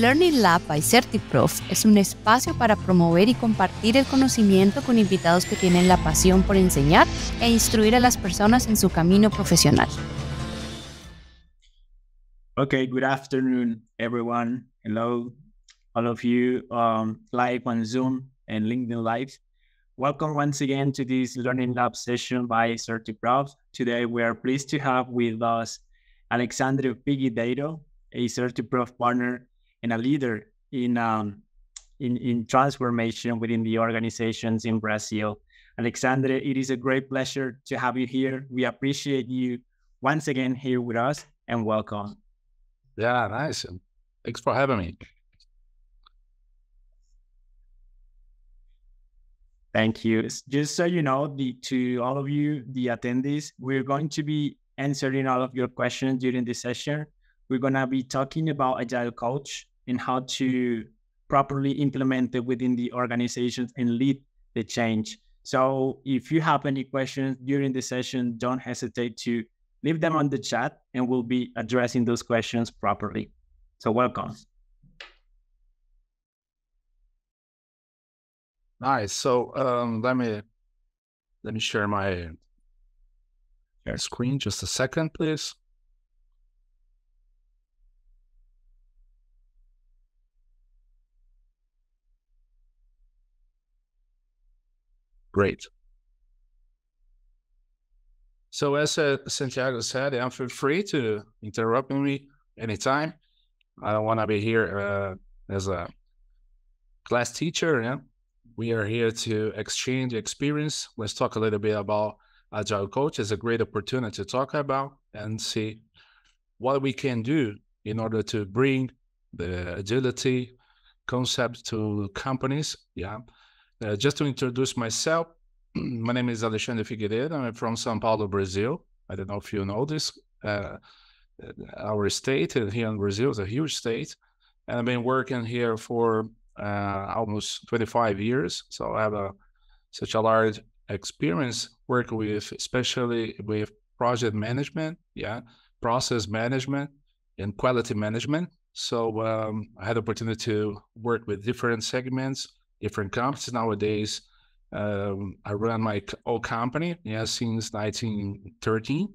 Learning Lab by CertiProf es un espacio para promover y compartir el conocimiento con invitados que tienen la pasión por enseñar e instruir a las personas en su camino profesional. Okay, good afternoon, everyone. Hello, all of you um, live on Zoom and LinkedIn Live. Welcome once again to this Learning Lab session by CertiProf. Today, we are pleased to have with us Alexandre Figueiredo, a CertiProf partner and a leader in, um, in, in transformation within the organizations in Brazil. Alexandre, it is a great pleasure to have you here. We appreciate you once again here with us and welcome. Yeah, nice. Thanks for having me. Thank you. Just so you know, the to all of you, the attendees, we're going to be answering all of your questions during this session. We're going to be talking about Agile Coach and how to properly implement it within the organizations and lead the change. So if you have any questions during the session, don't hesitate to leave them on the chat and we'll be addressing those questions properly. So welcome. Nice. So um, let me let me share my screen just a second, please. Great. So as uh, Santiago said, yeah, feel free to interrupt me anytime. I don't want to be here uh, as a class teacher. Yeah, we are here to exchange experience. Let's talk a little bit about Agile Coach. It's a great opportunity to talk about and see what we can do in order to bring the agility concept to companies. Yeah, uh, just to introduce myself, my name is Alexandre Figueiredo. I'm from São Paulo, Brazil. I don't know if you know this. Uh, our state uh, here in Brazil is a huge state. And I've been working here for uh, almost 25 years. So I have a, such a large experience working with, especially with project management, yeah, process management, and quality management. So um, I had opportunity to work with different segments different companies nowadays. Um, I run my own company yeah, since 1913,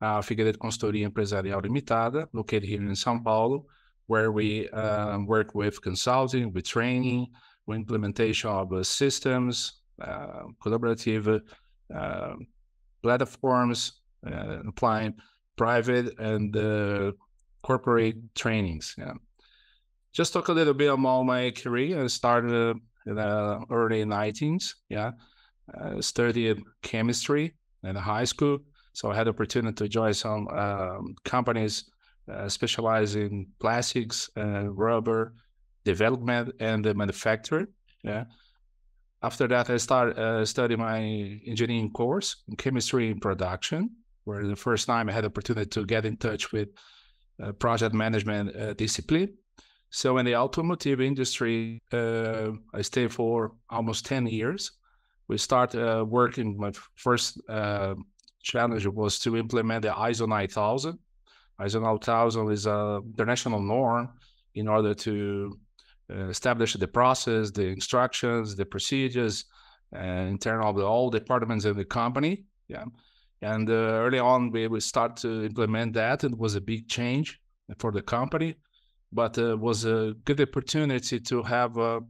uh, Figueiredo Consultoria Empresarial Limitada, located here in São Paulo, where we uh, work with consulting, with training, with implementation of uh, systems, uh, collaborative uh, platforms, uh, applying private and corporate trainings. Yeah. Just talk a little bit about my career. I started in the early 19s. Yeah, uh, studied chemistry in high school. So I had the opportunity to join some um, companies uh, specialized in plastics, uh, rubber development, and the manufacturing. Yeah. After that, I started uh, studying my engineering course in chemistry in production, where the first time I had the opportunity to get in touch with uh, project management uh, discipline. So in the automotive industry, uh, I stayed for almost 10 years. We started uh, working, my first uh, challenge was to implement the ISO 9000. ISO 9000 is an international norm in order to uh, establish the process, the instructions, the procedures, and in terms of all departments in the company. Yeah. And uh, early on, we, we start to implement that. It was a big change for the company but uh, was a good opportunity to have a,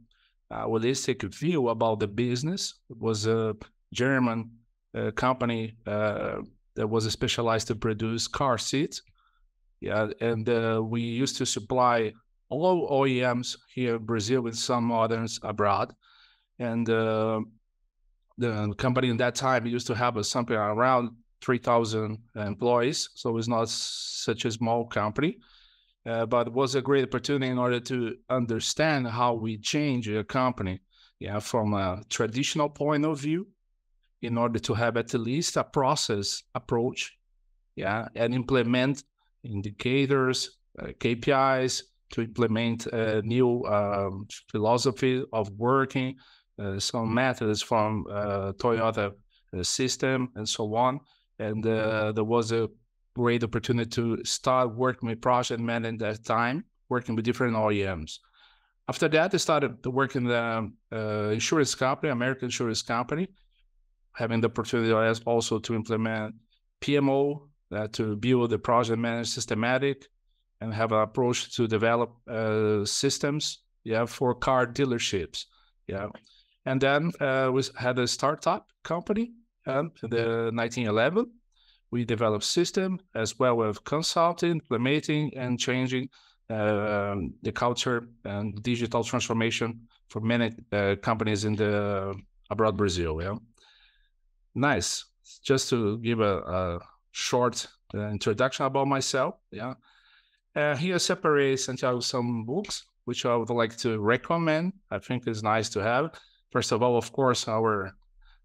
a, holistic view about the business. It was a German uh, company uh, that was specialized to produce car seats. Yeah, and uh, we used to supply all OEMs here in Brazil with some others abroad. And uh, the company in that time used to have something around 3,000 employees. So it's not such a small company uh, but it was a great opportunity in order to understand how we change a company yeah from a traditional point of view in order to have at least a process approach yeah and implement indicators uh, kpis to implement a new um, philosophy of working uh, some methods from uh, toyota uh, system and so on. And uh, there was a great opportunity to start working with project management at that time working with different OEMs. After that, I started to work in the uh, insurance company, American insurance company, having the opportunity also to implement PMO, uh, to build the project management systematic, and have an approach to develop uh, systems, yeah, for car dealerships, yeah. And then uh, we had a startup company um, in the 1911. We develop system as well as consulting, implementing, and changing uh, the culture and digital transformation for many uh, companies in the abroad Brazil. Yeah, nice. Just to give a, a short uh, introduction about myself. Yeah, uh, here separate Santiago some books which I would like to recommend. I think is nice to have. First of all, of course, our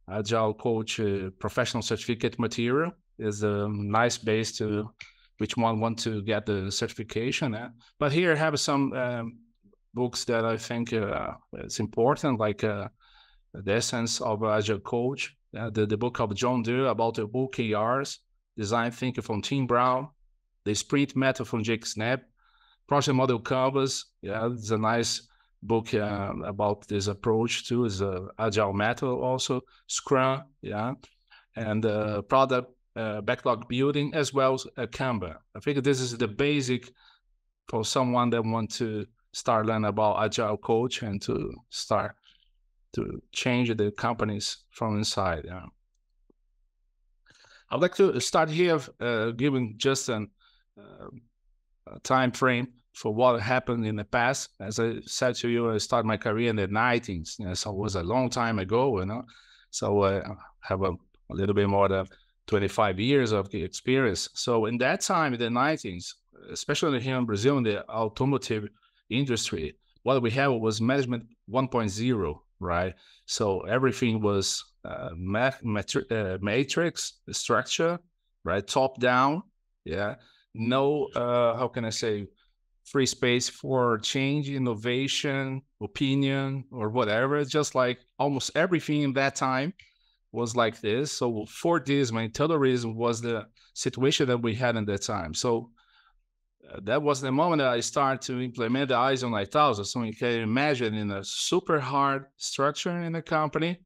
Agile Coach uh, professional certificate material is a nice base to which one want to get the certification. Eh? But here I have some um, books that I think uh, it's important, like uh, the essence of Agile Coach, uh, the, the book of John Doerr about the book OKRs, design thinking from Tim Brown, the sprint method from Jake Knapp, project model canvas. Yeah, it's a nice book uh, about this approach too. Is agile method also Scrum. Yeah, and uh, product uh, backlog building as well as a Kanban. I think this is the basic for someone that want to start learning about agile coach and to start to change the companies from inside. Yeah. I'd like to start here uh, giving just an, uh, a time frame for what happened in the past. As I said to you, I started my career in the 90s, you know, so it was a long time ago, you know. So uh, I have a, a little bit more than 25 years of experience. So in that time, in the 90s, especially here in Brazil, in the automotive industry, what we had was management 1.0, right? So everything was uh, matri- uh, matrix structure, right? Top down, yeah. No, uh, how can I say, free space for change, innovation, opinion, or whatever. Just like almost everything in that time was like this. So for this, my reason was the situation that we had in that time. So uh, that was the moment that I started to implement the ISO 9000. So you can imagine in a super hard structure in a company,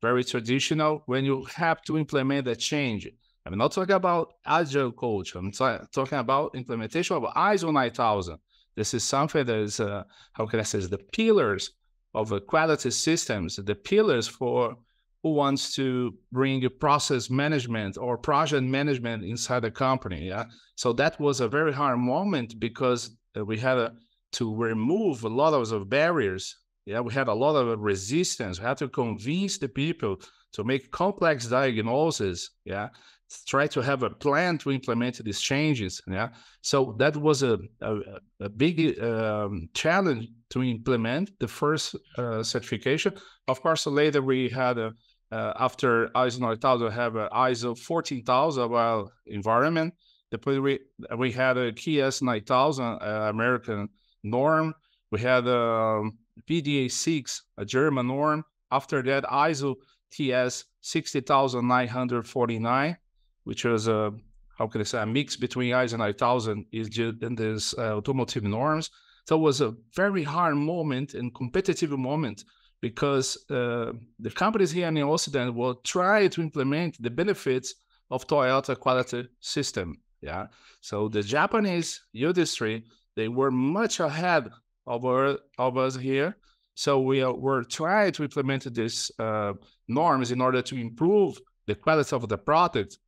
very traditional, when you have to implement a change. I'm not talking about agile coach. I'm t- talking about implementation of ISO 9000. This is something that is, uh, how can I say, the pillars of a quality systems, the pillars for who wants to bring a process management or project management inside the company. Yeah. So that was a very hard moment because uh, we had a, to remove a lot of barriers. Yeah. We had a lot of resistance. We had to convince the people to make complex diagnosis. Yeah. Try to have a plan to implement these changes. Yeah. So that was a, a, a big um, challenge to implement the first uh, certification. Of course, later we had a uh, after ISO 9000 we have ISO 14000 about environment. we, we had a QS 9000 uh, American norm. We had a um, VDA 6, a German norm. After that, ISO TS 16949, which was a how can I say a mix between ISO 9000 is in this uh, automotive norms. So it was a very hard moment and competitive moment because uh, the companies here in the Occident will try to implement the benefits of Toyota quality system. Yeah. So the Japanese industry, they were much ahead of, our, of us here. So we are, were trying to implement these uh, norms in order to improve the quality of the product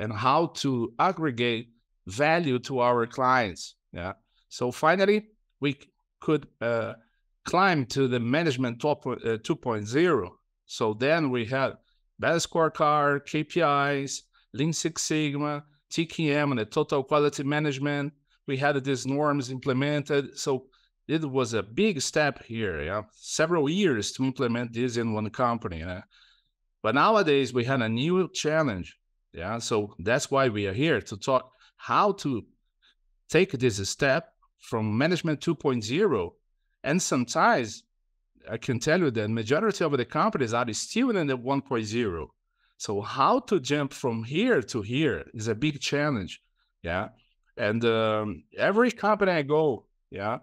and how to aggregate value to our clients. Yeah. So finally, we could uh, climb to the management top uh, 2.0. So then we had better scorecard, KPIs, Lean Six Sigma, TQM, and the total quality management. We had these norms implemented. So it was a big step here. Yeah, several years to implement this in one company. Yeah? But nowadays we had a new challenge. Yeah, so that's why we are here to talk how to take this step from management 2.0 and sometimes I can tell you that majority of the companies are still in the 1.0. So how to jump from here to here is a big challenge. Yeah. And um, every company I go, yeah,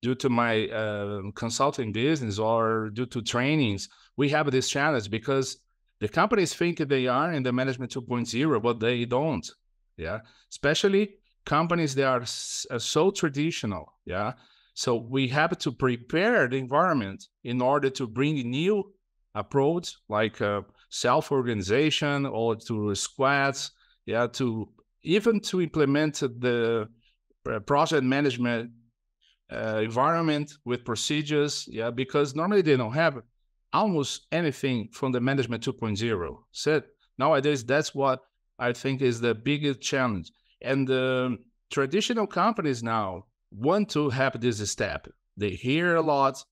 due to my uh, consulting business or due to trainings, we have this challenge because the companies think they are in the management 2.0, but they don't. Yeah, especially companies that are uh, so traditional. Yeah, so we have to prepare the environment in order to bring new approach like uh, self-organization or to squads. Yeah, to even to implement the uh, project management uh, environment with procedures. Yeah, because normally they don't have almost anything from the management 2.0. So nowadays, that's what I think is the biggest challenge. And the traditional companies now want to have this step. They hear a lot.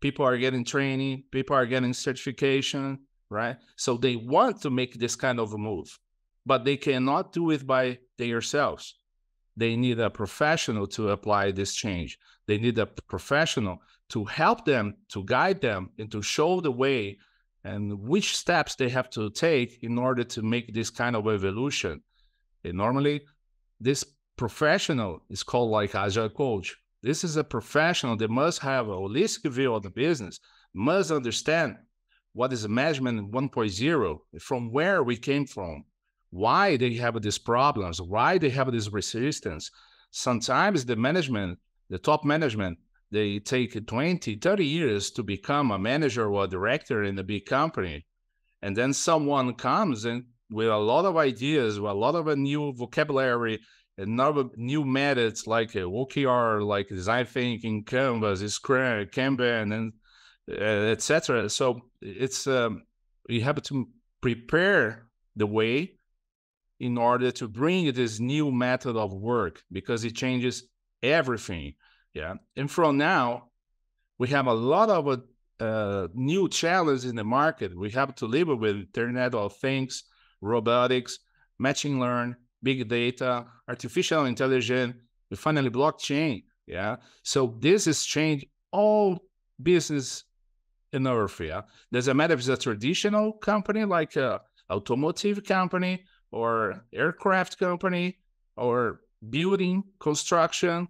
People are getting training. People are getting certification, right? So they want to make this kind of a move, but they cannot do it by themselves. They need a professional to apply this change. They need a professional to help them, to guide them, and to show the way and which steps they have to take in order to make this kind of evolution. And normally, this professional is called like agile coach. This is a professional that must have a holistic view of the business, must understand what is management 1.0, from where we came from, why they have these problems, why they have this resistance. Sometimes the management, the top management, they take 20, 30 years to become a manager or a director in a big company. And then someone comes and with a lot of ideas, with a lot of a new vocabulary, and new methods like uh, OKR, like design thinking, Canvas, Scrum, Kanban, and uh, etc. So it's um, you have to prepare the way in order to bring this new method of work because it changes everything. Yeah. And from now, we have a lot of uh, new challenges in the market. We have to live with Internet of Things, robotics, machine learn, big data, artificial intelligence, and finally blockchain. Yeah. So this has changed all business in Earth. Yeah. Doesn't matter if it's a traditional company like a automotive company or aircraft company or building construction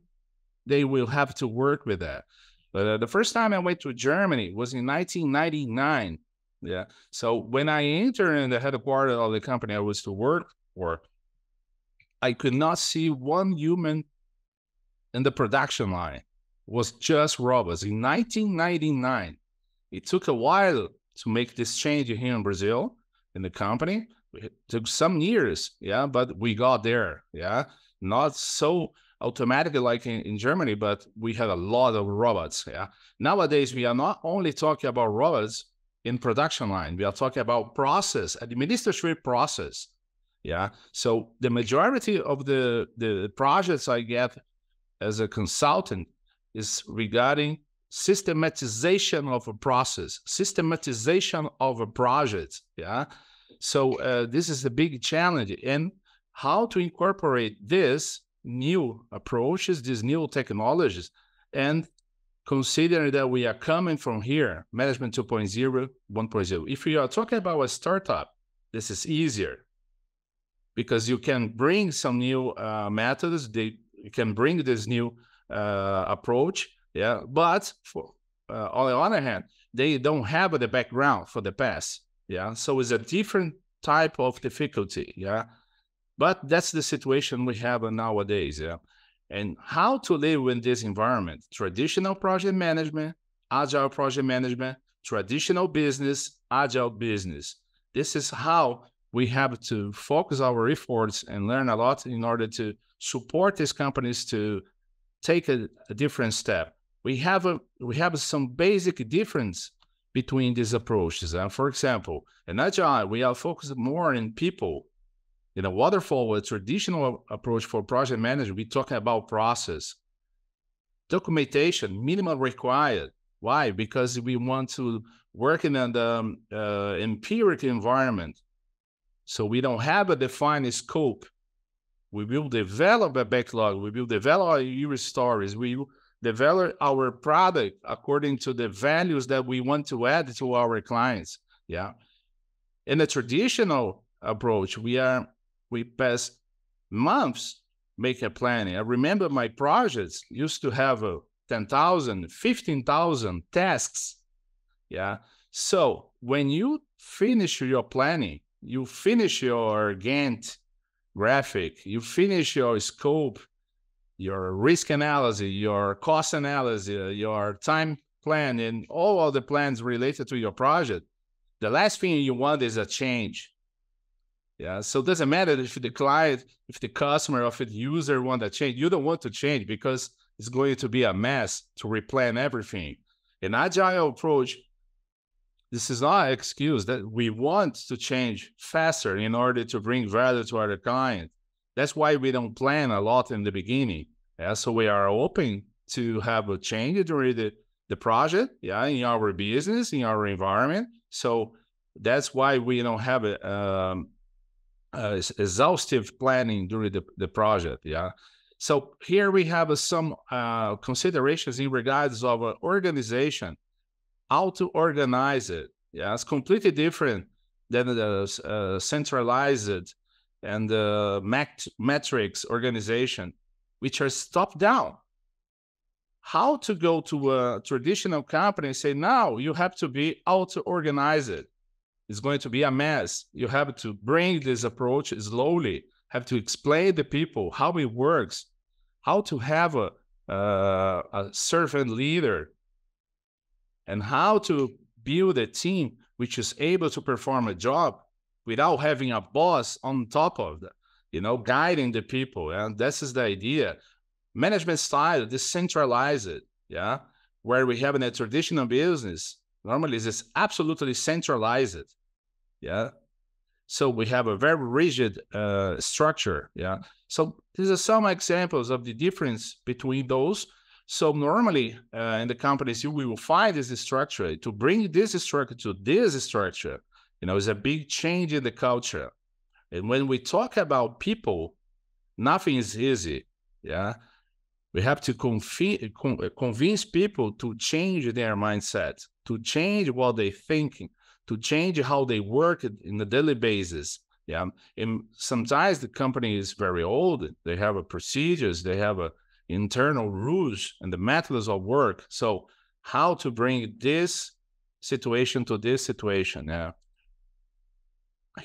they will have to work with that. But uh, the first time I went to Germany was in 1999. Yeah. So when I entered in the headquarters of the company I was to work for, I could not see one human in the production line. It was just robots. In 1999, it took a while to make this change here in Brazil in the company. It took some years, yeah, but we got there, yeah. Not so automatically like in, in Germany, but we had a lot of robots. Yeah. Nowadays, we are not only talking about robots in production line, we are talking about process, administrative process. Yeah. So the majority of the, the projects I get as a consultant is regarding systematization of a process, systematization of a project. Yeah. So uh, this is a big challenge. And how to incorporate this new approaches, these new technologies, and considering that we are coming from here, management 2.0, 1.0. If you are talking about a startup, this is easier because you can bring some new uh, methods. They can bring this new uh, approach, yeah. But for, uh, on the other hand, they don't have the background for the past, yeah. So it's a different type of difficulty, yeah. But that's the situation we have nowadays. Yeah. And how to live in this environment traditional project management, agile project management, traditional business, agile business. This is how we have to focus our efforts and learn a lot in order to support these companies to take a, a different step. We have a we have some basic difference between these approaches. Uh, for example, in agile, we are focused more in people in a waterfall, a traditional approach for project management, we talk about process. Documentation, minimal required. Why? Because we want to work in an um, uh, empirical environment. So we don't have a defined scope. We will develop a backlog. We will develop our user stories. We will develop our product according to the values that we want to add to our clients. Yeah. In the traditional approach, we are we pass months make a planning. I remember my projects used to have uh, a 10,000, 15,000 tasks. Yeah. So when you finish your planning, you finish your Gantt graphic, you finish your scope, your risk analysis, your cost analysis, uh, your time plan, and all of the plans related to your project, the last thing you want is a change. Yeah. So it doesn't matter if the client, if the customer, if the user want to change, you don't want to change because it's going to be a mess to replan everything. An agile approach, this is not an excuse that we want to change faster in order to bring value to our client. That's why we don't plan a lot in the beginning. Yeah. So we are open to have a change during the, the project, yeah, in our business, in our environment. So that's why we don't have a um, uh, exhaustive planning during the, the project. Yeah. So here we have some uh, considerations in regards of organization, how to organize it. Yeah, it's completely different than the uh, centralized and the mat- metrics organization, which are top down. How to go to a traditional company and say, now you have to be auto organized it's going to be a mess. You have to bring this approach slowly, have to explain the people how it works, how to have a, uh, a servant leader, and how to build a team which is able to perform a job without having a boss on top of that, you know, guiding the people. And this is the idea. Management style, decentralized, yeah, where we have in a traditional business, normally is absolutely centralized yeah so we have a very rigid uh, structure yeah so these are some examples of the difference between those so normally uh, in the companies you will find this structure to bring this structure to this structure you know is a big change in the culture and when we talk about people nothing is easy yeah we have to confi- con- convince people to change their mindset to change what they're thinking to change how they work in a daily basis. Yeah, and sometimes the company is very old. They have a procedures, they have a internal rules and the methods of work. So how to bring this situation to this situation? Yeah.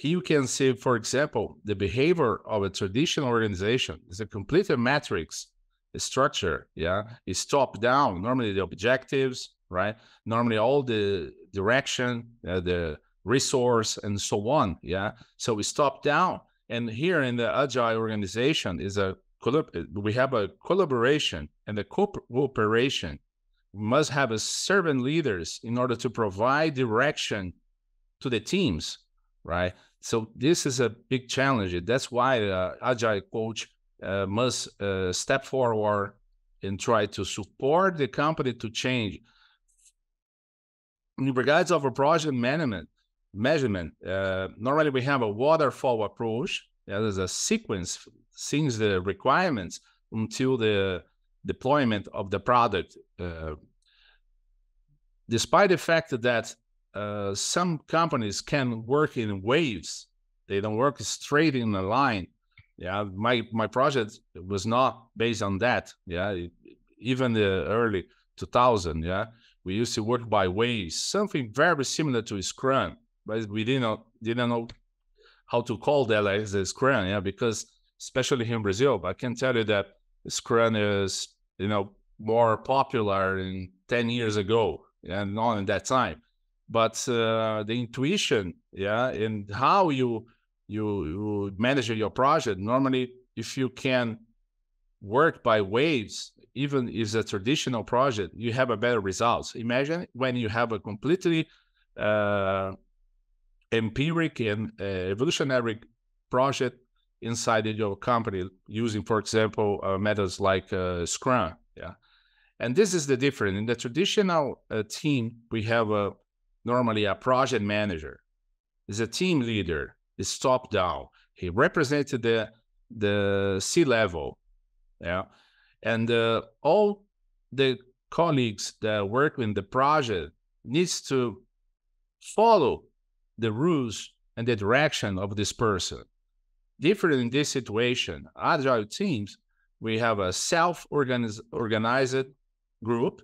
You can see, for example, the behavior of a traditional organization is a complete matrix structure. Yeah, it's top down. Normally, the objectives, right? Normally, all the direction, uh, the resource, and so on. Yeah. So we stop down. And here in the agile organization is a we have a collaboration and the cooperation. Must have a servant leaders in order to provide direction to the teams, right? So this is a big challenge. That's why the agile coach uh, must uh, step forward and try to support the company to change in regards of a project management measurement, uh, normally we have a waterfall approach. Yeah, there's a sequence since the requirements until the deployment of the product. Uh, despite the fact that uh, some companies can work in waves, they don't work straight in a line. Yeah, my my project was not based on that. Yeah, even the early 2000. Yeah, we used to work by waves, something very similar to Scrum, but we didn't know, didn't know how to call that as a Scrum, yeah, because especially here in Brazil, But I can tell you that Scrum is, you know, more popular in 10 years ago and not in that time. But uh, the intuition, yeah, and how you, you you manage your project, normally if you can work by waves, even if it's a traditional project, you have a better results. Imagine when you have a completely uh, empiric and uh, evolutionary project inside your company using, for example, uh, methods like uh, Scrum. Yeah, and this is the difference. In the traditional uh, team, we have a normally a project manager. Is a team leader. Is top down. He represented the the C level. Yeah and uh, all the colleagues that work in the project needs to follow the rules and the direction of this person different in this situation agile teams we have a self-organized group,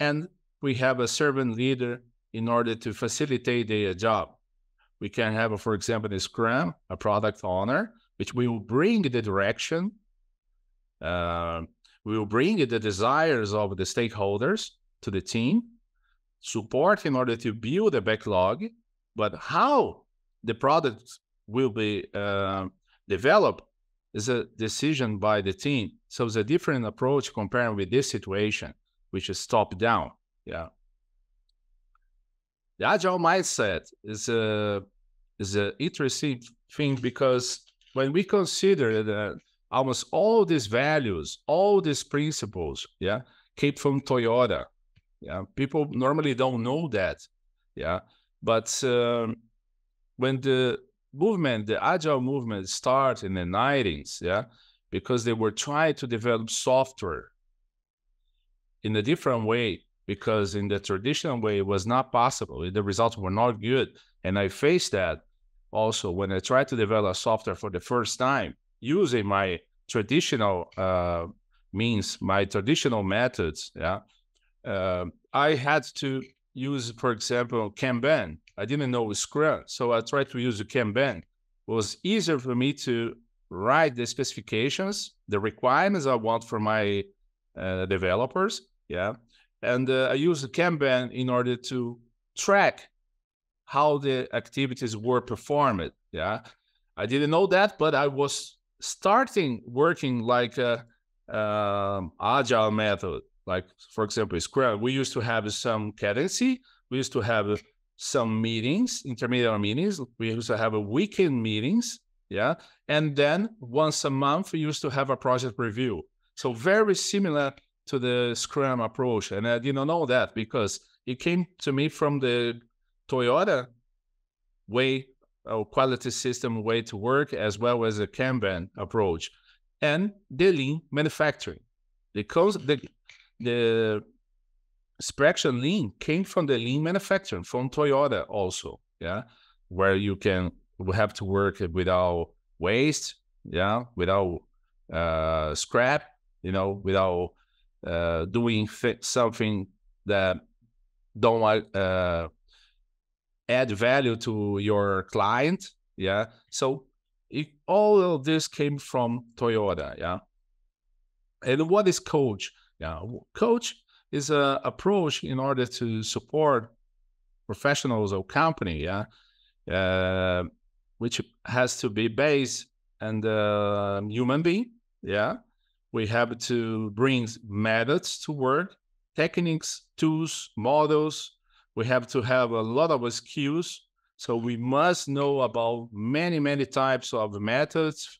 and we have a servant leader in order to facilitate their job. We can have, for example, in Scrum, a product owner, which will bring the direction, uh, we will bring the desires of the stakeholders to the team, support in order to build a backlog, but how the product will be uh, developed is a decision by the team. So it's a different approach comparing with this situation, which is top down. Yeah. The agile mindset is a is an interesting thing because when we consider that almost all these values, all these principles, yeah, came from Toyota. Yeah, people normally don't know that. Yeah, but um, when the movement, the agile movement, started in the 90s, yeah, because they were trying to develop software in a different way because in the traditional way it was not possible. The results were not good. And I faced that also when I tried to develop software for the first time using my traditional uh, means, my traditional methods. Yeah, uh, I had to use, for example, Kanban. I didn't know Scrum, so I tried to use the Kanban. It was easier for me to write the specifications, the requirements I want for my uh, developers. Yeah, and uh, I use the Kanban in order to track how the activities were performed. Yeah, I didn't know that, but I was starting working like a um, agile method. Like for example, Scrum. We used to have some cadency. We used to have some meetings, intermediate meetings. We used to have a weekend meetings. Yeah, and then once a month we used to have a project review. So very similar to the Scrum approach. And I didn't know that because it came to me from the Toyota way or quality system way to work, as well as a Kanban approach, and the lean manufacturing. The, the, the expression lean came from the lean manufacturing from Toyota also, yeah, where you can have to work without waste, yeah, without uh, scrap, you know, without uh, doing something that don't uh, add value to your client. Yeah. So it, all of this came from Toyota. Yeah. And what is coach? Yeah. Coach is a approach in order to support professionals or company. Yeah. Uh, which has to be based the human being. Yeah. We have to bring methods to work, techniques, tools, models, we have to have a lot of skills. So we must know about many, many types of methods,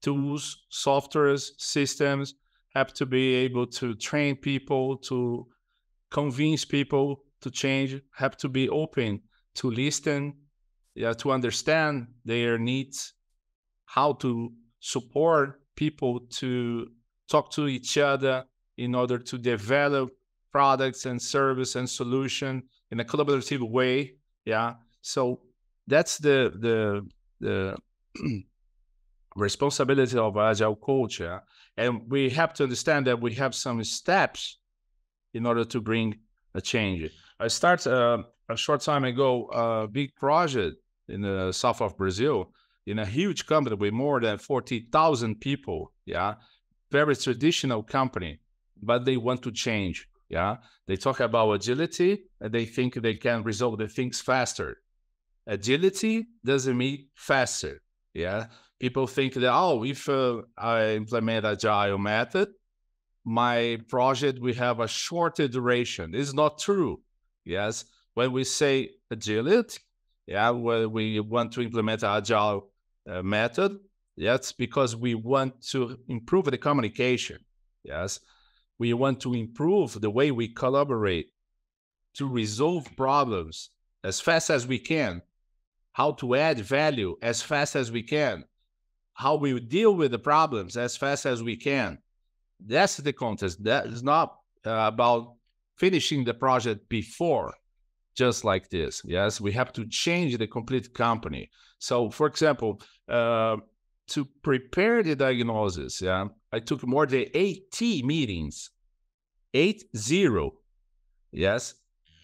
tools, softwares, systems, have to be able to train people, to convince people to change, have to be open to listen, yeah, to understand their needs, how to support people to talk to each other in order to develop products and service and solution in a collaborative way. Yeah. So that's the the the responsibility of agile culture. And we have to understand that we have some steps in order to bring a change. I started uh, a short time ago a big project in the south of Brazil in a huge company with more than 40,000 people. Yeah. Very traditional company, but they want to change. Yeah. They talk about agility and they think they can resolve the things faster. Agility doesn't mean faster. Yeah. People think that, oh, if uh, I implement agile method, my project will have a shorter duration. It's not true. Yes. When we say agility, yeah, when we want to implement agile uh, method, that's because we want to improve the communication. Yes we want to improve the way we collaborate to resolve problems as fast as we can, how to add value as fast as we can, how we deal with the problems as fast as we can. That's the contest. That is not uh, about finishing the project before, just like this. Yes, we have to change the complete company. So, for example, uh, to prepare the diagnosis, yeah, I took more than 80 meetings, eight zero. Yes.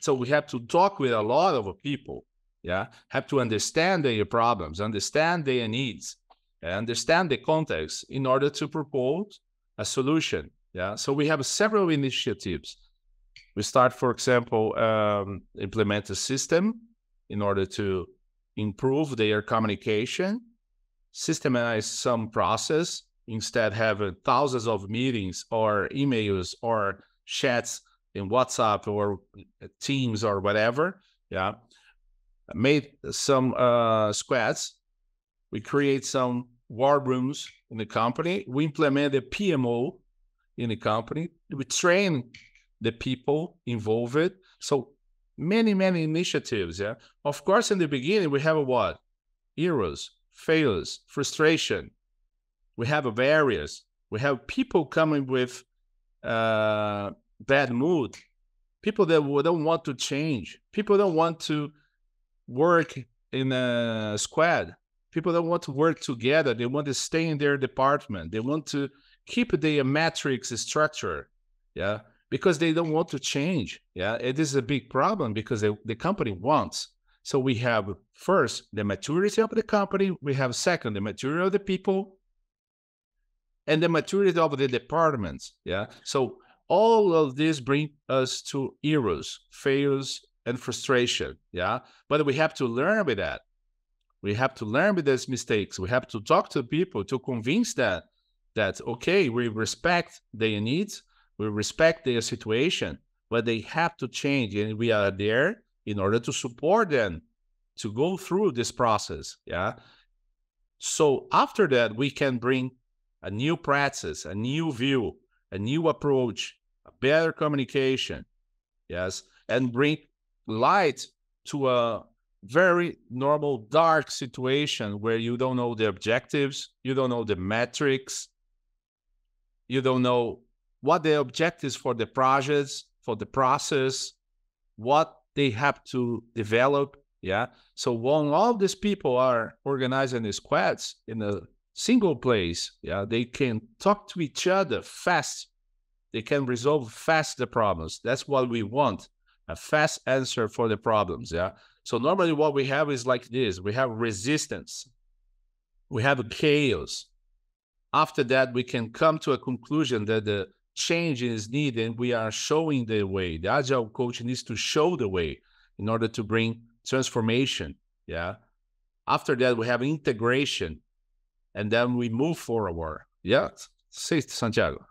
So we have to talk with a lot of people. Yeah. Have to understand their problems, understand their needs, understand the context in order to propose a solution. Yeah. So we have several initiatives. We start, for example, um, implement a system in order to improve their communication, systemize some process, instead have thousands of meetings or emails or chats in WhatsApp or Teams or whatever. Yeah. Made some uh, squads. We create some war rooms in the company. We implement the PMO in the company. We train the people involved. So many, many initiatives. Yeah. Of course, in the beginning, we have a what? Errors, failures, frustration. We have a barriers. We have people coming with uh, bad mood. People that don't want to change. People don't want to work in a squad. People don't want to work together. They want to stay in their department. They want to keep their matrix structure. Yeah because they don't want to change. Yeah, it is a big problem because they, the company wants. So we have first the maturity of the company. We have second the maturity of the people, and the maturity of the departments. Yeah. So all of this bring us to errors, failures, and frustration. Yeah. But we have to learn with that. We have to learn with these mistakes. We have to talk to people to convince that that okay, we respect their needs, we respect their situation, but they have to change, and we are there in order to support them to go through this process. Yeah. So after that, we can bring a new practice, a new view, a new approach, a better communication. Yes. And bring light to a very normal dark situation where you don't know the objectives, you don't know the metrics, you don't know what the objectives for the projects, for the process, what they have to develop. Yeah. So when all these people are organized in squads in a single place, yeah, they can talk to each other fast. They can resolve fast the problems. That's what we want. A fast answer for the problems. Yeah. So normally what we have is like this. We have resistance. We have chaos. After that, we can come to a conclusion that the change is needed. and We are showing the way. The agile coach needs to show the way in order to bring transformation. Yeah. After that, we have integration, and then we move forward. Yeah. Say Santiago.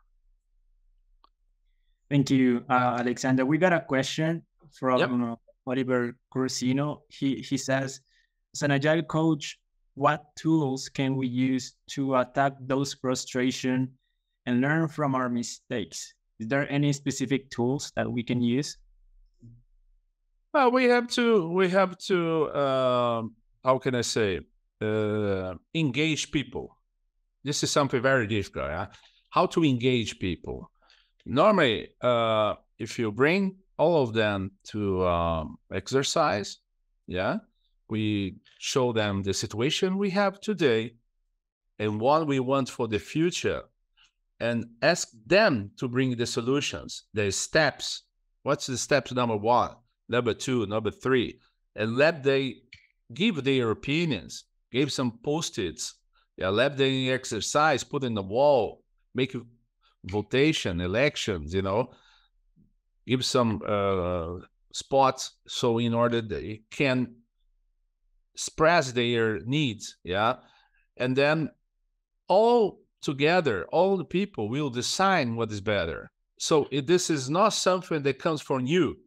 Thank you, uh, Alexander. We got a question from yep. Oliver Cursino. He he says, as an agile coach, what tools can we use to attack those frustration and learn from our mistakes. Is there any specific tools that we can use? Well, we have to we have to uh, how can I say uh, engage people. This is something very difficult. Yeah? How to engage people? Normally, uh, if you bring all of them to um, exercise, yeah, we show them the situation we have today and what we want for the future and ask them to bring the solutions, the steps. What's the steps number one, number two, number three, and let they give their opinions, give some post-its, yeah, let them exercise, put in the wall, make a votation, elections, you know, give some uh, spots so in order they can express their needs, yeah, and then all together, all the people will decide what is better. So it, this is not something that comes from you.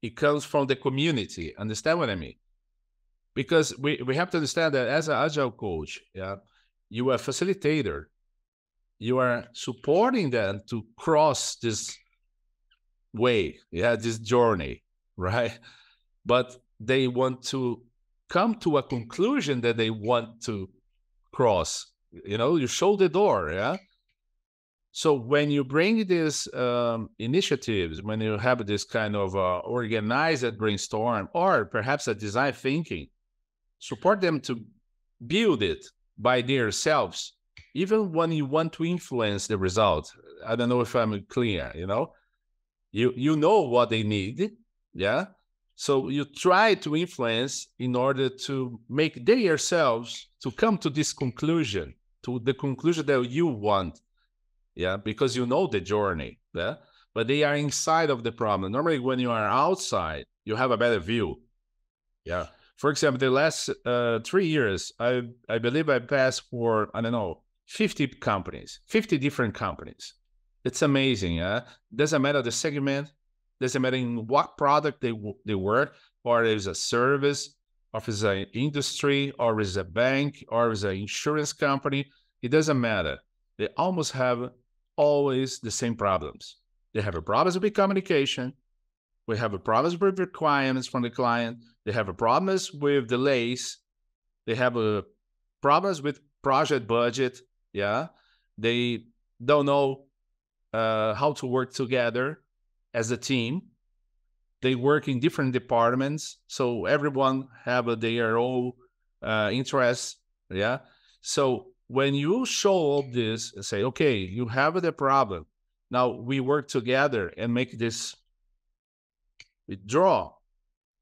It comes from the community. Understand what I mean? Because we, we have to understand that as an agile coach, yeah, you are a facilitator. You are supporting them to cross this way, yeah, this journey, right? But they want to come to a conclusion that they want to cross you know you show the door yeah so when you bring these um, initiatives when you have this kind of uh, organized brainstorm or perhaps a design thinking support them to build it by themselves, even when you want to influence the result. I don't know if I'm clear, you know, you you know what they need, yeah. So you try to influence in order to make they yourselves to come to this conclusion, to the conclusion that you want, yeah, because you know the journey, yeah. But they are inside of the problem. Normally, when you are outside, you have a better view, yeah for example, the last uh, three years, I I believe I passed for I don't know fifty companies, fifty different companies. It's amazing. Yeah, doesn't matter the segment, doesn't matter in what product they they work, or it's a service, or it's an industry, or it's a bank, or it's an insurance company. It doesn't matter. They almost have always the same problems. They have a problem with communication. We have a problem with requirements from the client they have a problems with delays. They have a problems with project budget. Yeah, they don't know uh, how to work together as a team. They work in different departments, so everyone have their own uh, interests. Yeah, so when you show all this and say, okay, you have the problem. Now we work together and make this withdraw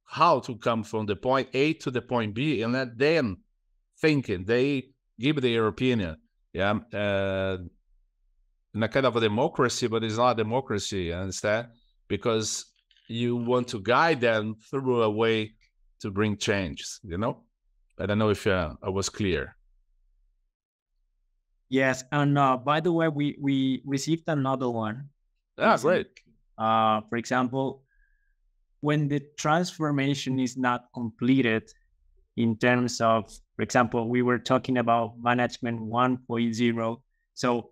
how to come from the point A to the point B and let them thinking. They give their opinion. Yeah. Uh, in a kind of a democracy, but it's not a democracy, you understand? Because you want to guide them through a way to bring change, you know? I don't know if uh, I was clear. Yes, and uh, by the way, we we received another one. Ah, great. Uh, for example, when the transformation is not completed in terms of, for example, we were talking about management 1.0. So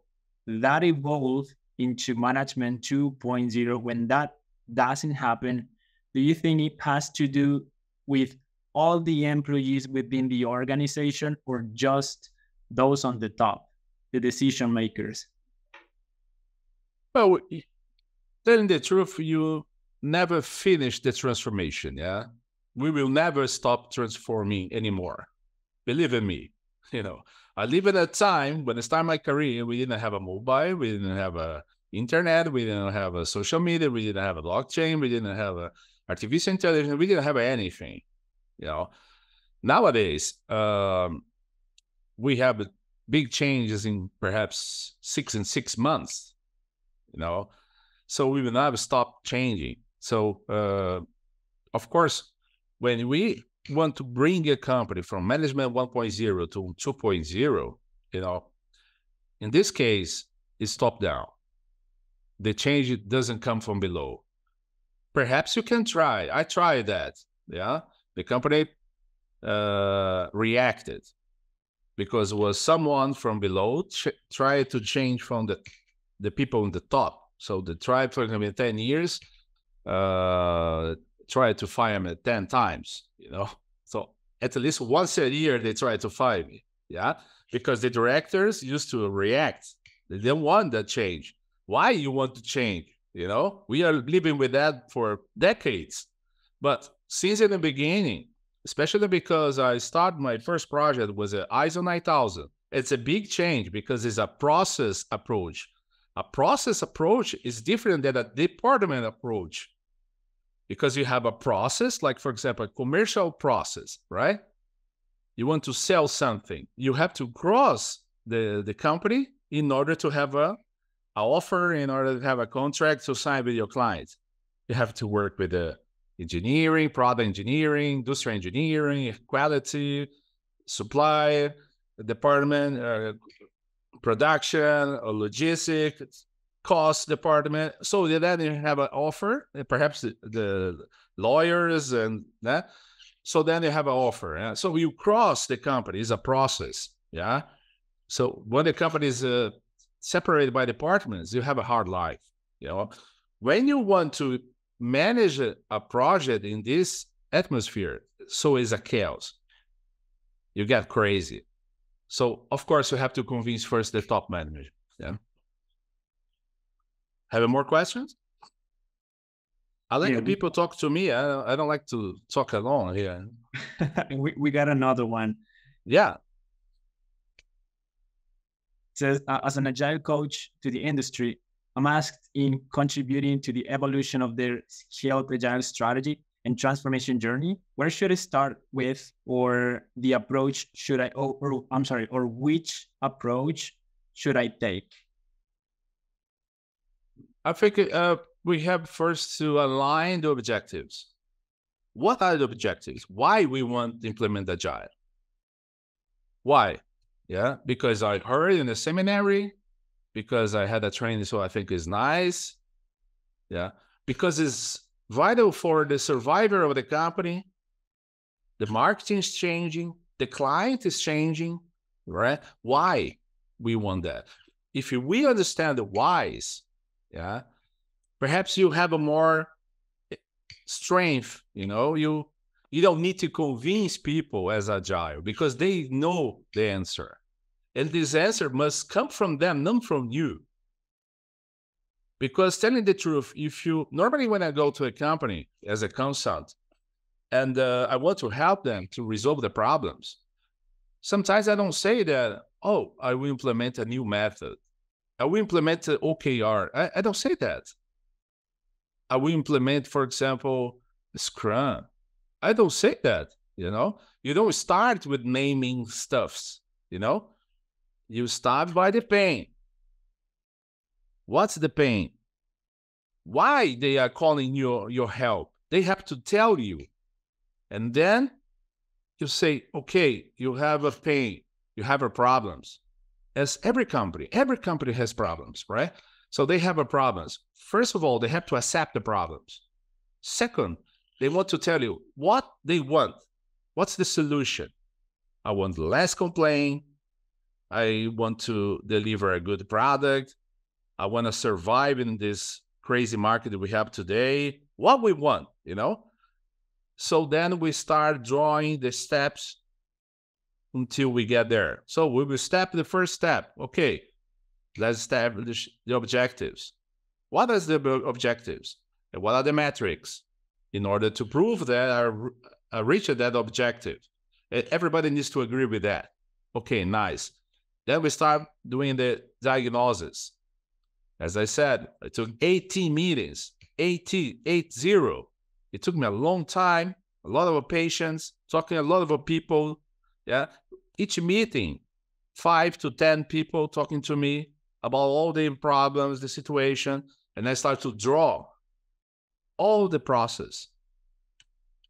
that evolved into management 2.0. When that doesn't happen, do you think it has to do with all the employees within the organization or just those on the top, the decision makers? Well, telling the truth, you never finish the transformation. Yeah. We will never stop transforming anymore. Believe in me. You know, I live in a time when I started my career, we didn't have a mobile, we didn't have a internet, we didn't have a social media, we didn't have a blockchain, we didn't have a artificial intelligence, we didn't have anything. You know, nowadays, um, we have big changes in perhaps six and six months. You know, so we will never stop changing. So, uh, of course, when we want to bring a company from management 1.0 to 2.0, you know, in this case, it's top down. The change doesn't come from below. Perhaps you can try. I tried that. Yeah, the company uh, reacted because it was someone from below ch- tried to change from the the people in the top. So the tribe, for example, in 10 years, uh, try to fire me 10 times, you know. So at least once a year, they try to fire me. Yeah. Because the directors used to react. They didn't want that change. Why you want to change? You know, we are living with that for decades. But since in the beginning, especially because I started my first project was an ISO 9000. It's a big change because it's a process approach. A process approach is different than a department approach because you have a process, like for example, a commercial process, right? You want to sell something, you have to cross the, the company in order to have a, a offer, in order to have a contract to sign with your client. You have to work with the engineering, product engineering, industrial engineering, quality, supply department, uh, production, or logistics, cost department. So then you have an offer, perhaps the, the lawyers and that. So then you have an offer. Yeah? So you cross the company. It's a process. Yeah. So when the company is uh, separated by departments, you have a hard life. You know, when you want to manage a, project in this atmosphere, so is a chaos. You get crazy. So of course you have to convince first the top management. Yeah. Have more questions? I like yeah, people talk to me. I don't, I don't like to talk alone here. we, we got another one. Yeah. says, uh, as an agile coach to the industry, I'm asked in contributing to the evolution of their scaled agile strategy and transformation journey. Where should I start with, or the approach should I, or, or I'm sorry, or which approach should I take? I think uh, we have first to align the objectives. What are the objectives? Why we want to implement agile? Why? Yeah, because I heard in the seminary, because I had a training, so I think is nice. Yeah, because it's vital for the survivor of the company. The marketing is changing, the client is changing, right? Why we want that? If we understand the whys, yeah, perhaps you have a more eh, strength. You know, you you don't need to convince people as agile because they know the answer. And this answer must come from them, not from you. Because telling the truth, if you normally when I go to a company as a consultant and uh, I want to help them to resolve the problems, sometimes I don't say that, oh, I will implement a new method. I will implement uh, the OKR. I, I don't say that. I will implement, for example, Scrum I don't say that, you know. You don't start with naming stuffs, you know. You start by the pain. What's the pain? Why they are calling your your help? They have to tell you. And then you say, okay, you have a pain, you have a problems. As every company, every company has problems, right? So they have a problems. First of all, they have to accept the problems. Second, they want to tell you what they want. What's the solution? I want less complaint. I want to deliver a good product. I want to survive in this crazy market that we have today. What we want, you know? So then we start drawing the steps until we get there. So we will step the first step. Okay, let's establish the objectives. What are the objectives? And what are the metrics? in order to prove that I, reached that objective. Everybody needs to agree with that. Okay, nice. Then we start doing the diagnosis. As I said, it took 18 meetings, 80, 80. It took me a long time, a lot of patience, talking a lot of people. Yeah. Each meeting, five to 10 people talking to me about all the problems, the situation. And I start to draw all the process.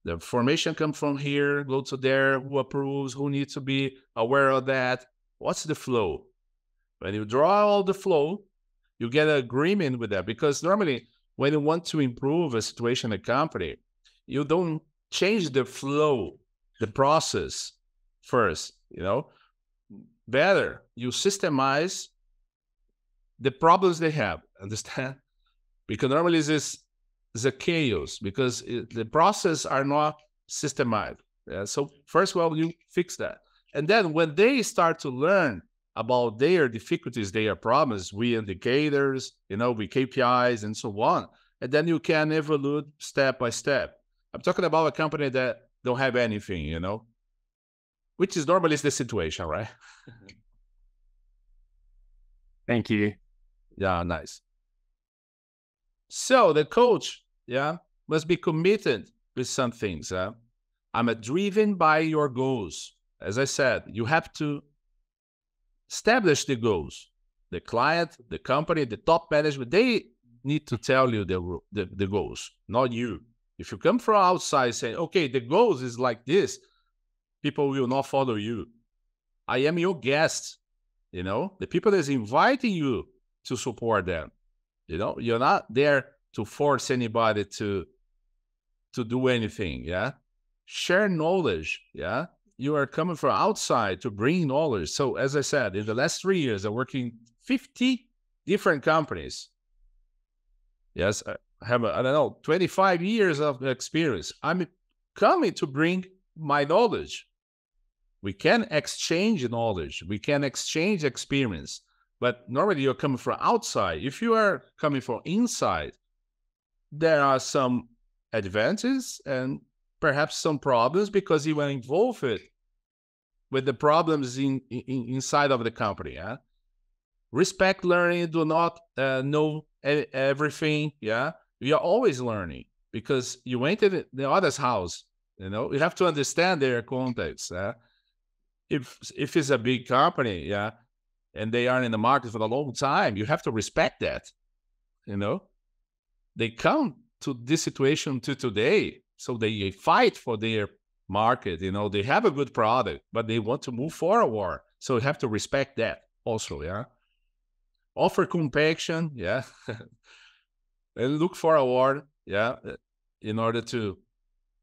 The formation comes from here, go to there, who approves, who needs to be aware of that. What's the flow? When you draw all the flow, you get an agreement with that because normally when you want to improve a situation in a company, you don't change the flow, the process first, you know. Better, you systemize the problems they have. Understand? Because normally this is the chaos because it, the process are not systemized. Yeah? So first of all, you fix that, and then when they start to learn about their difficulties, their problems, we indicators, you know, we KPIs and so on, and then you can evolve step by step. I'm talking about a company that don't have anything, you know, which is normally is the situation, right? Thank you. Yeah, nice. So the coach, yeah, must be committed with some things. Yeah? I'm driven by your goals. As I said, you have to establish the goals. The client, the company, the top management, they need to tell you the, the, the goals, not you. If you come from outside saying, okay, the goals is like this, people will not follow you. I am your guest, you know, the people that's inviting you to support them. You know, you're not there to force anybody to to do anything. Yeah, share knowledge. Yeah, you are coming from outside to bring knowledge. So as I said, in the last three years, I'm working 50 different companies. Yes, I have I don't know 25 years of experience. I'm coming to bring my knowledge. We can exchange knowledge. We can exchange experience. But normally you're coming from outside. If you are coming from inside, there are some advantages and perhaps some problems because you are involved with the problems in, in inside of the company. Yeah? respect learning. Do not uh, know everything. Yeah, you're always learning because you entered the other's house. You know, you have to understand their context. Uh? If if it's a big company, yeah, and they are in the market for a long time, you have to respect that. You know, they come to this situation to today, so they fight for their market. You know, they have a good product, but they want to move forward. So you have to respect that also. Yeah. Offer compassion. Yeah. and look for award. Yeah. In order to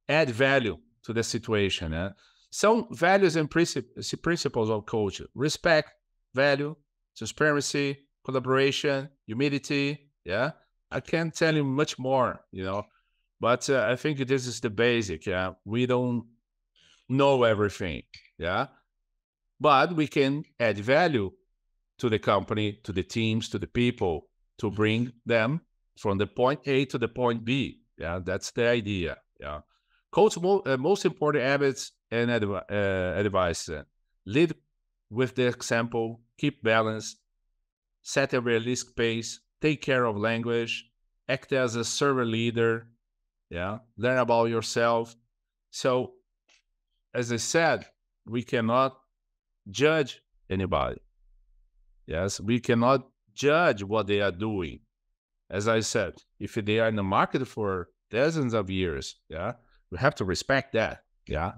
add value to the situation. Yeah. Some values and princip- principles of culture respect, value, transparency, collaboration, humility. Yeah. I can't tell you much more, you know, but uh, I think this is the basic. Yeah. We don't know everything. Yeah. But we can add value to the company, to the teams, to the people to bring them from the point A to the point B. Yeah. That's the idea. Yeah. Coach, mo- uh, most important habits and adv- uh, advice uh, lead with the example, keep balance, set a realistic pace, take care of language, act as a server leader, yeah, learn about yourself. So as I said, we cannot judge anybody. Yes, we cannot judge what they are doing. As I said, if they are in the market for dozens of years, yeah, we have to respect that. Yeah.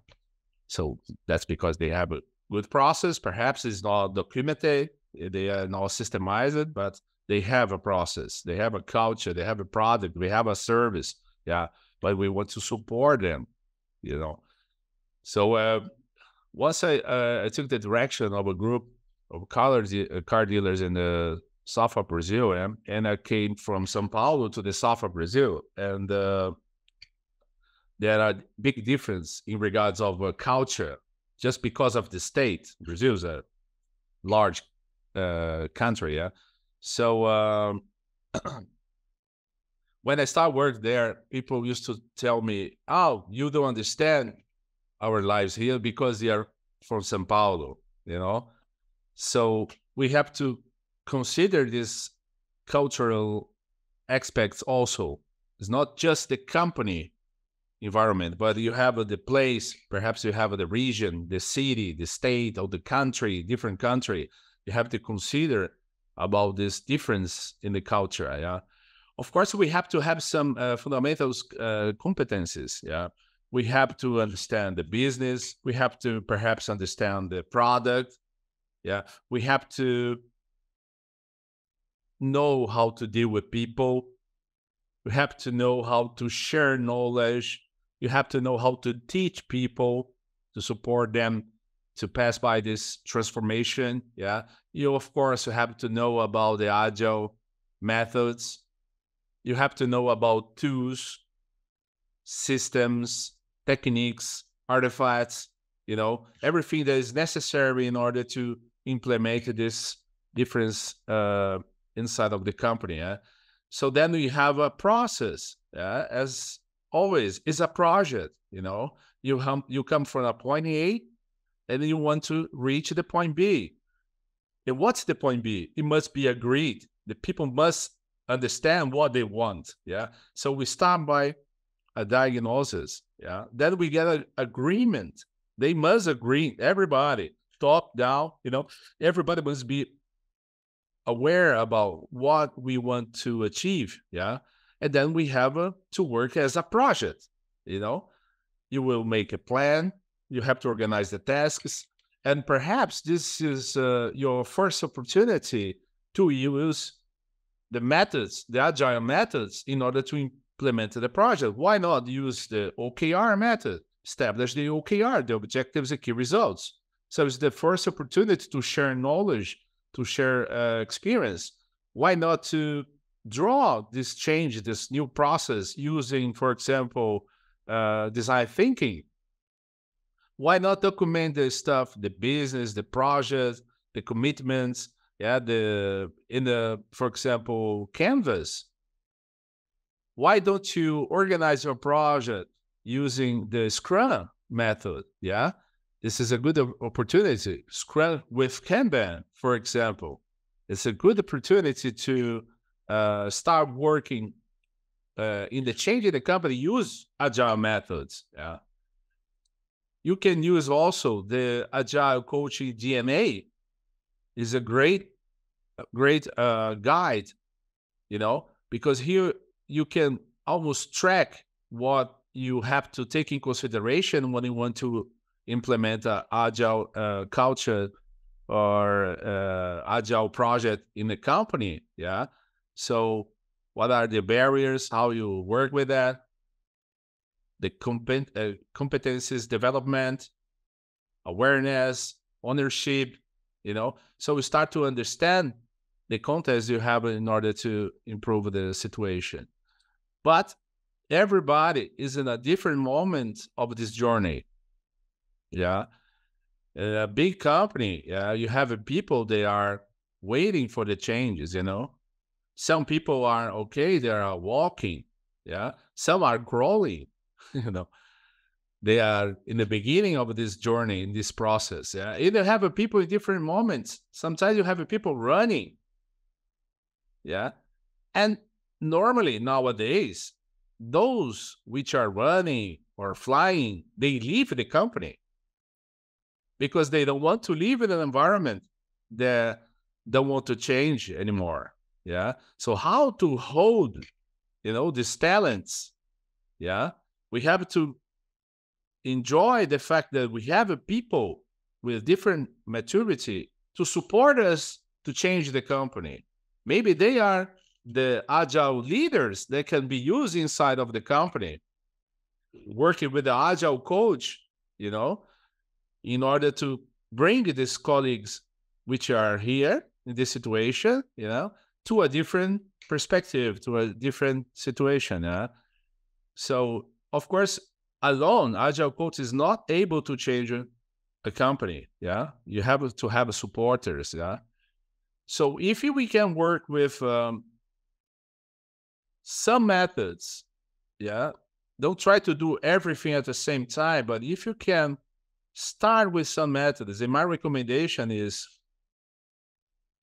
So that's because they have a good process. Perhaps it's not documented, they are not systemized, but they have a process, they have a culture, they have a product, we have a service. Yeah. But we want to support them, you know. So uh, once I uh, I took the direction of a group of car, de- uh, car dealers in the south of Brazil, and, and I came from São Paulo to the south of Brazil, and uh, there are big difference in regards of uh, culture, just because of the state. Brazil is a large uh, country, yeah. So um, when I start work there, people used to tell me, "Oh, you don't understand our lives here because they are from Sao Paulo, you know. So we have to consider these cultural aspects also. It's not just the company environment, but you have the place, perhaps you have the region, the city, the state, or the country, different country. You have to consider about this difference in the culture. Yeah. Of course, we have to have some uh, fundamental uh, competencies. Yeah we have to understand the business we have to perhaps understand the product yeah we have to know how to deal with people we have to know how to share knowledge you have to know how to teach people to support them to pass by this transformation yeah you of course have to know about the agile methods you have to know about tools systems techniques, artifacts, you know, everything that is necessary in order to implement this difference uh, inside of the company. Yeah? So then we have a process. Yeah? As always, it's a project. You know, you hum- you come from a point A, and you want to reach the point B. And what's the point B? It must be agreed. The people must understand what they want. Yeah. So we start by a diagnosis. Yeah. Then we get an agreement. They must agree, everybody, top down, you know, everybody must be aware about what we want to achieve. Yeah. And then we have to work as a project, you know. You will make a plan, you have to organize the tasks, and perhaps this is uh, your first opportunity to use the methods, the agile methods, in order to implement the project. Why not use the OKR method? Establish the OKR, the objectives and key results. So it's the first opportunity to share knowledge, to share uh, experience. Why not to draw this change, this new process using, for example, uh, design thinking? Why not document the stuff, the business, the project, the commitments, yeah, the in the, for example, Canvas, why don't you organize your project using the Scrum method? Yeah, this is a good opportunity. Scrum with Kanban, for example. it's a good opportunity to uh, start working uh, in the change in the company. Use agile methods. Yeah, you can use also the agile coaching DNA. is a great, great uh, guide. You know, because here you can almost track what you have to take in consideration when you want to implement an agile uh, culture or uh, agile project in the company yeah so what are the barriers how you work with that? The compet- uh, competencies development awareness ownership you know? So we start to understand the context you have in order to improve the situation. But everybody is in a different moment of this journey. Yeah? A big company, yeah, you have people they are waiting for the changes, you know. Some people are okay, they are walking, yeah. Some are crawling, you know. They are in the beginning of this journey, in this process. Yeah. You have a people in different moments. Sometimes you have a people running. Yeah. And normally nowadays, those which are running or flying, they leave the company because they don't want to live in an environment that don't want to change anymore. Yeah. So how to hold, you know, these talents? Yeah. We have to enjoy the fact that we have a people with different maturity to support us to change the company. Maybe they are the agile leaders that can be used inside of the company. Working with the agile coach, you know, in order to bring these colleagues which are here in this situation, you know, to a different perspective, to a different situation. Yeah? So, of course, alone, Agile Coach is not able to change a company. Yeah, you have to have supporters. Yeah. So, if we can work with um, some methods, yeah, don't try to do everything at the same time, but if you can start with some methods. And my recommendation is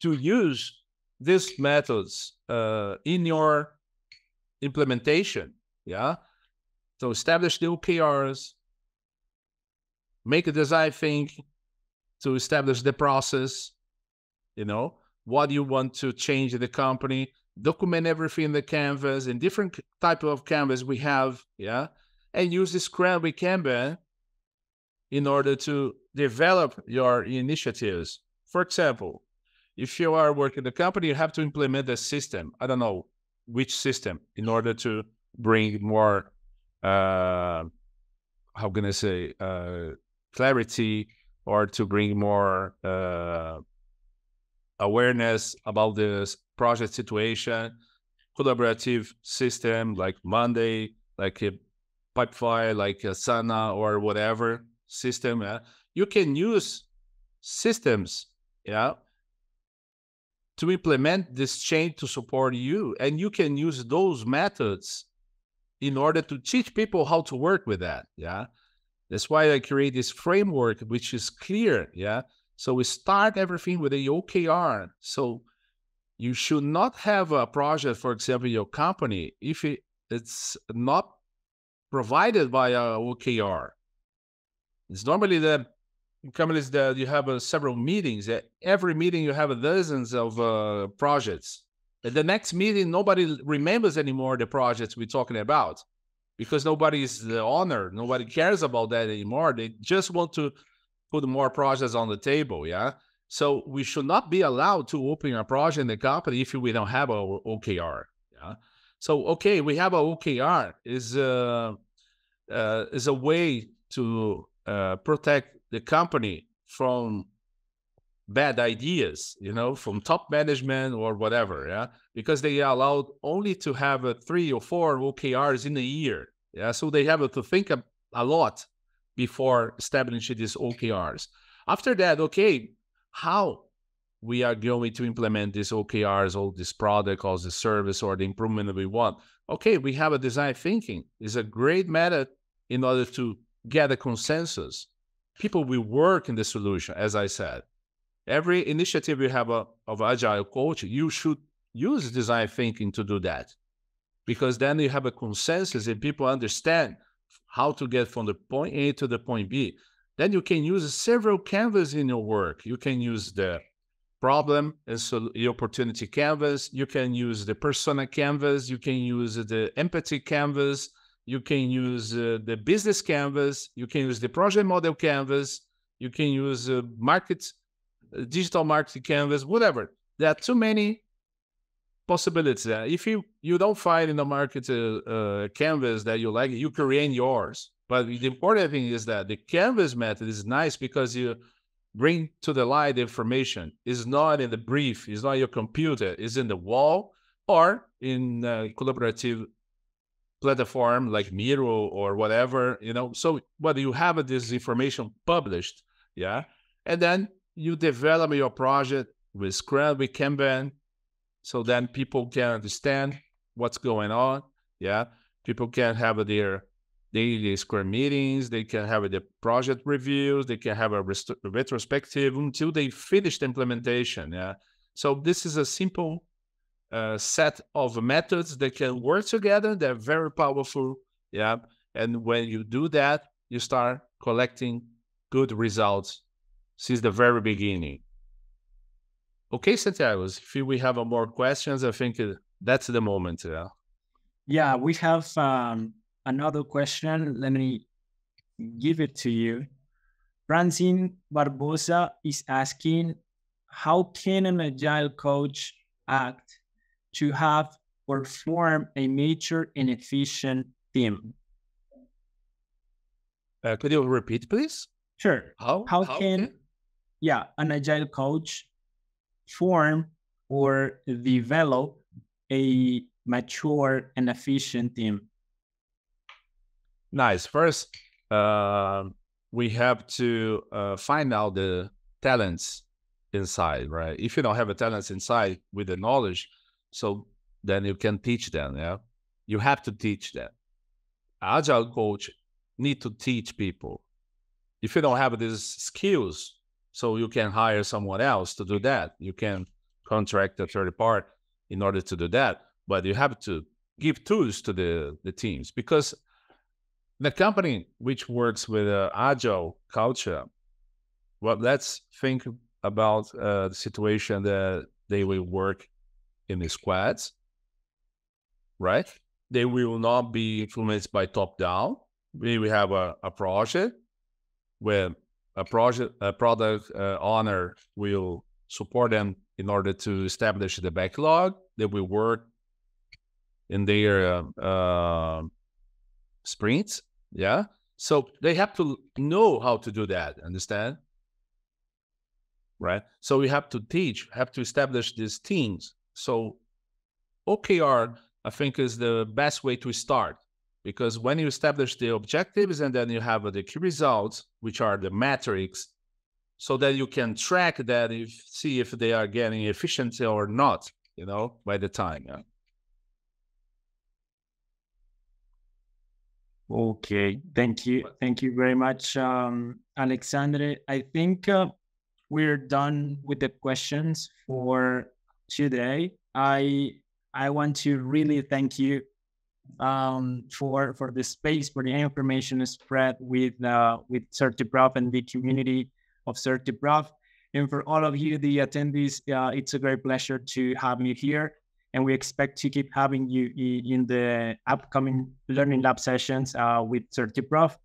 to use these methods uh, in your implementation. Yeah. So establish the OKRs, make a design think to establish the process, you know, what you want to change in the company, document everything in the canvas and different type of canvas we have. Yeah. And use this Scrum with Kanban in order to develop your initiatives. For example, if you are working the company, you have to implement a system. I don't know which system in order to bring more, uh, how can I say, uh, clarity or to bring more uh, awareness about this project situation, collaborative system like Monday, like a Pipefy, like Asana or whatever system. Yeah? You can use systems, yeah, to implement this change to support you, and you can use those methods in order to teach people how to work with that. Yeah, that's why I create this framework which is clear. Yeah, so we start everything with a OKR. So you should not have a project, for example, your company, if it, it's not provided by a OKR. It's normally the companies that you have uh, several meetings. At every meeting, you have dozens of uh, projects. At the next meeting, nobody remembers anymore the projects we're talking about because nobody is the owner. Nobody cares about that anymore. They just want to put more projects on the table. Yeah. So we should not be allowed to open a project in the company if we don't have a OKR. Yeah. So okay, we have a OKR is uh, uh, is a way to uh, protect the company from bad ideas, you know, from top management or whatever, yeah, because they are allowed only to have a three or four OKRs in a year, yeah, so they have to think a, a lot before establishing these OKRs. After that, okay, how we are going to implement these OKRs, all this product, all the service, or the improvement that we want. Okay, we have a design thinking. It's a great method in order to get a consensus. People will work in the solution, as I said. every initiative you have a, of agile coach, you should use design thinking to do that. Because then you have a consensus and people understand how to get from the point A to the point B. Then you can use several canvas in your work. You can use the problem and so the opportunity canvas. You can use the persona canvas. You can use the empathy canvas. You can use uh, the business canvas. You can use the project model canvas. You can use uh, market, uh, digital marketing canvas, whatever. There are too many possibilities. Uh, if you you don't find in the market a, a canvas that you like, you create yours. But the important thing is that the canvas method is nice because you bring to the light the information. It's not in the brief. It's not your computer. It's in the wall or in a collaborative platform like Miro or whatever. You know, so but you have this information published, yeah, and then you develop your project with Scrum, with Kanban, so then people can understand what's going on. Yeah, people can have their daily Scrum meetings, they can have the project reviews, they can have a retrospective until they finish the implementation. Yeah, so this is a simple set of methods that can work together. They're very powerful. Yeah, and when you do that, you start collecting good results since the very beginning. Okay, Santiago, if we have more questions, I think uh, that's the moment. Yeah, yeah we have um, another question. Let me give it to you. Francine Barbosa is asking, how can an agile coach act to have or form a mature and efficient team? Uh, could you repeat, please? Sure. How, how, how can, can, yeah, an agile coach form or develop a mature and efficient team? Nice. First, uh, we have to uh, find out the talents inside, right? If you don't have a talents inside with the knowledge, so then you can teach them. Yeah, you have to teach them. Agile coach need to teach people. If you don't have these skills, so you can hire someone else to do that. You can contract a third part in order to do that. But you have to give tools to the, the teams because the company which works with uh, agile culture, well, let's think about uh, the situation that they will work in the squads, right? They will not be influenced by top down. We will have a, a project where a project a product uh, owner will support them in order to establish the backlog that will work in their uh, uh, sprints yeah so they have to know how to do that understand right so we have to teach have to establish these teams so okr i think is the best way to start because when you establish the objectives and then you have the key results, which are the metrics, so that you can track that if see if they are getting efficiency or not, you know, by the time. Yeah. Okay, thank you, thank you very much, um, Alexandre. I think uh, we're done with the questions for today. I I want to really thank you um, for for the space for the information spread with uh, with CertiProf and the community of CertiProf. And for all of you, the attendees, uh, it's a great pleasure to have you here. And we expect to keep having you in the upcoming Learning Lab sessions uh, with CertiProf.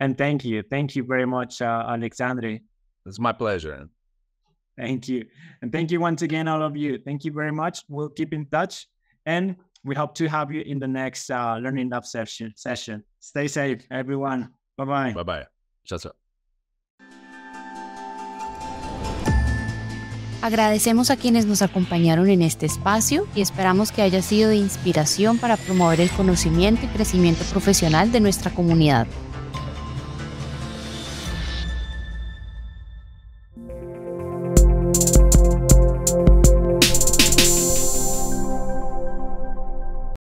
And thank you. Thank you very much, uh, Alexandre. It's my pleasure. Thank you. And thank you once again, all of you. Thank you very much. We'll keep in touch. And we hope to have you in the next uh, Learning Lab session. session. Stay safe, everyone. Bye bye. Bye bye. Chao, chao. Agradecemos a quienes nos acompañaron en este espacio y esperamos que haya sido de inspiración para promover el conocimiento y crecimiento profesional de nuestra comunidad.